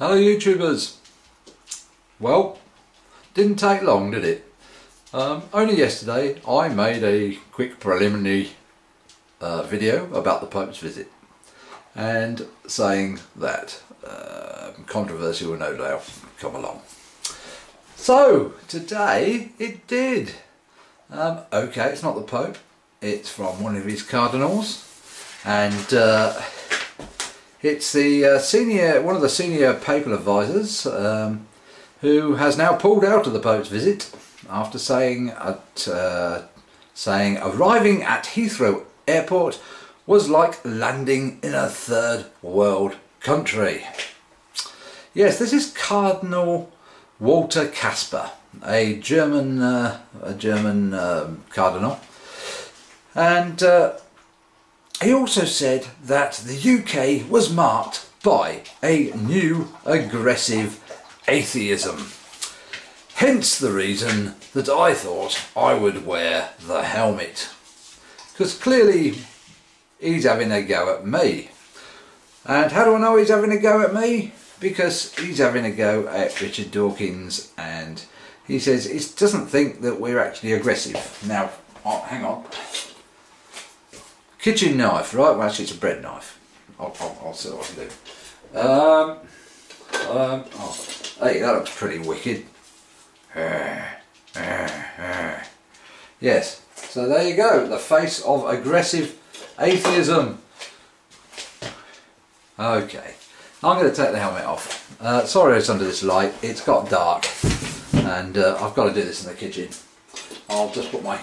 Hello YouTubers! Well, didn't take long did it? Um, only yesterday I made a quick preliminary uh, video about the Pope's visit and saying that uh, controversy will no doubt come along. So today it did. Um, okay, it's not the Pope, it's from one of his cardinals and uh, it's the uh, senior, one of the senior papal advisors um, who has now pulled out of the Pope's visit after saying at uh, saying arriving at Heathrow Airport was like landing in a third world country. Yes, this is Cardinal Walter Kasper, a German uh, a German um, cardinal, and uh, he also said that the UK was marked by a new aggressive atheism. Hence the reason that I thought I would wear the helmet. Because clearly he's having a go at me. And how do I know he's having a go at me? Because he's having a go at Richard Dawkins and he says he doesn't think that we're actually aggressive. Now, oh, hang on. Kitchen knife, right? Well, actually, it's a bread knife. I'll, I'll, I'll see what I can do. Um, um, oh, hey, that looks pretty wicked. Yes, so there you go. The face of aggressive atheism. Okay, I'm going to take the helmet off. Uh, sorry it's under this light. It's got dark and uh, I've got to do this in the kitchen. I'll just put my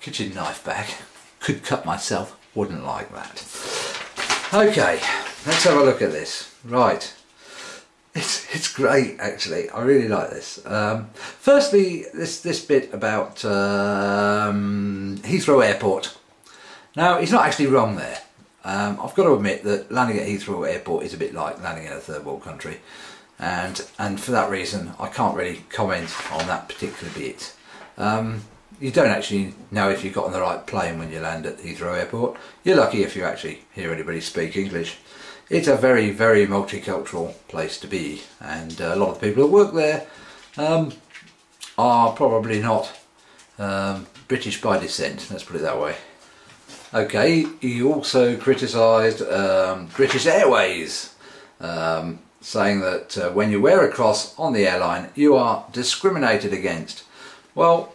kitchen knife back. Could cut myself wouldn't like that. Okay, let's have a look at this. Right, it's it's great actually. I really like this. Um, firstly, this this bit about um, Heathrow Airport. Now, he's not actually wrong there. Um, I've got to admit that landing at Heathrow Airport is a bit like landing in a third world country, and and for that reason, I can't really comment on that particular bit. Um, you don't actually know if you've got on the right plane when you land at Heathrow Airport. You're lucky if you actually hear anybody speak English. It's a very, very multicultural place to be and a lot of people that work there um, are probably not um, British by descent, let's put it that way. Okay, he also criticised um, British Airways, um, saying that uh, when you wear a cross on the airline, you are discriminated against. Well,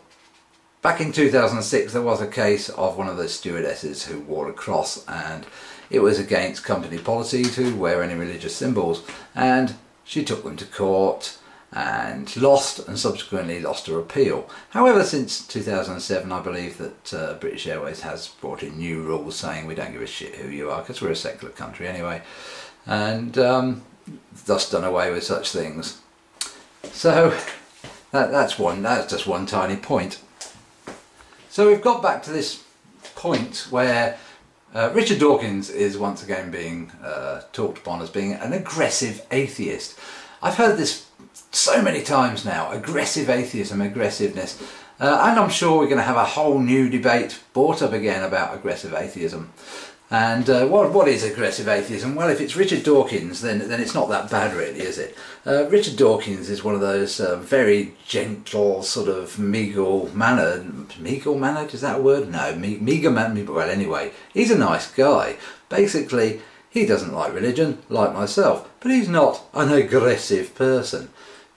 Back in 2006 there was a case of one of the stewardesses who wore a cross and it was against company policy to wear any religious symbols and she took them to court and lost and subsequently lost her appeal. However since 2007 I believe that uh, British Airways has brought in new rules saying we don't give a shit who you are because we're a secular country anyway and um, thus done away with such things. So that, that's one, that's just one tiny point. So we've got back to this point where uh, Richard Dawkins is once again being uh, talked upon as being an aggressive atheist. I've heard this so many times now, aggressive atheism, aggressiveness, uh, and I'm sure we're going to have a whole new debate brought up again about aggressive atheism. And uh, what, what is aggressive atheism? Well, if it's Richard Dawkins, then, then it's not that bad really, is it? Uh, Richard Dawkins is one of those uh, very gentle, sort of meagle mannered, meagle mannered, is that a word? No, me, meager well anyway, he's a nice guy. Basically, he doesn't like religion, like myself, but he's not an aggressive person.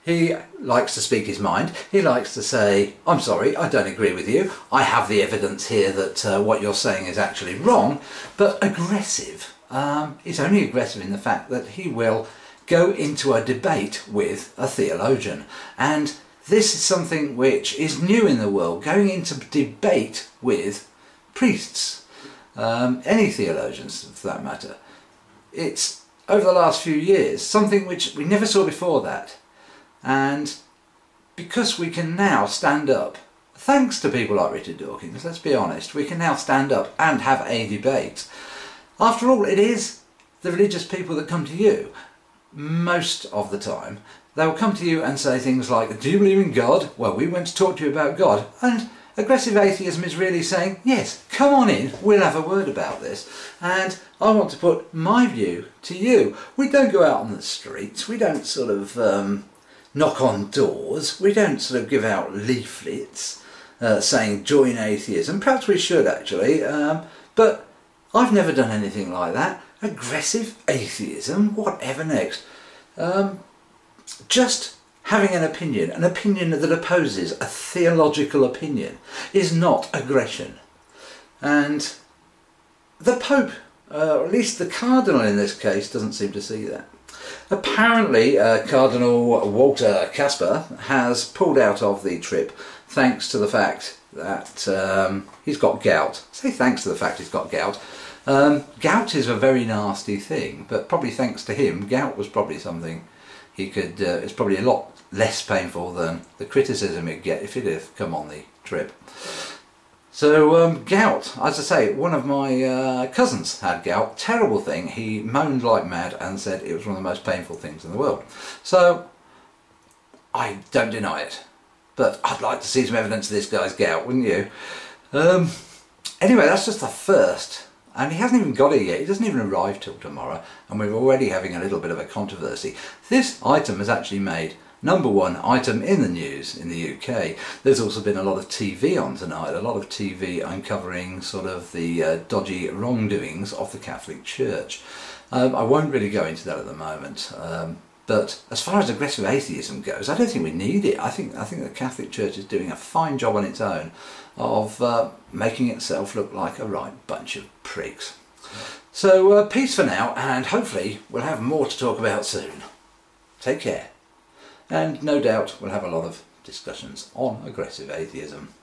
He likes to speak his mind. He likes to say, I'm sorry, I don't agree with you. I have the evidence here that uh, what you're saying is actually wrong. But aggressive um, is only aggressive in the fact that he will go into a debate with a theologian. And this is something which is new in the world, going into debate with priests, um, any theologians for that matter. It's, over the last few years, something which we never saw before that. And because we can now stand up, thanks to people like Richard Dawkins, let's be honest, we can now stand up and have a debate. After all, it is the religious people that come to you. Most of the time, they will come to you and say things like, do you believe in God? Well, we went to talk to you about God. And aggressive atheism is really saying, yes, come on in, we'll have a word about this. And I want to put my view to you. We don't go out on the streets, we don't sort of um, knock on doors, we don't sort of give out leaflets uh, saying join atheism. Perhaps we should actually, um, but I've never done anything like that. Aggressive atheism, whatever next. Um, just having an opinion, an opinion that opposes a theological opinion, is not aggression. And the Pope, uh, or at least the Cardinal in this case, doesn't seem to see that. Apparently, uh, Cardinal Walter Kasper has pulled out of the trip thanks to the fact that um, he's got gout. I say thanks to the fact he's got gout. Um, gout is a very nasty thing, but probably thanks to him, gout was probably something he could. Uh, it's probably a lot less painful than the criticism he'd get if he'd have come on the trip. So um, gout, as I say, one of my uh, cousins had gout. Terrible thing. He moaned like mad and said it was one of the most painful things in the world. So I don't deny it, but I'd like to see some evidence of this guy's gout, wouldn't you? Um, anyway, that's just the first and he hasn't even got it yet, he doesn't even arrive till tomorrow and we're already having a little bit of a controversy. This item has actually made number one item in the news in the UK. There's also been a lot of TV on tonight, a lot of TV uncovering sort of the uh, dodgy wrongdoings of the Catholic Church. Um, I won't really go into that at the moment. Um, but as far as aggressive atheism goes, I don't think we need it. I think I think the Catholic Church is doing a fine job on its own of uh, making itself look like a right bunch of pricks. So uh, peace for now, and hopefully we'll have more to talk about soon. Take care, and no doubt we'll have a lot of discussions on aggressive atheism.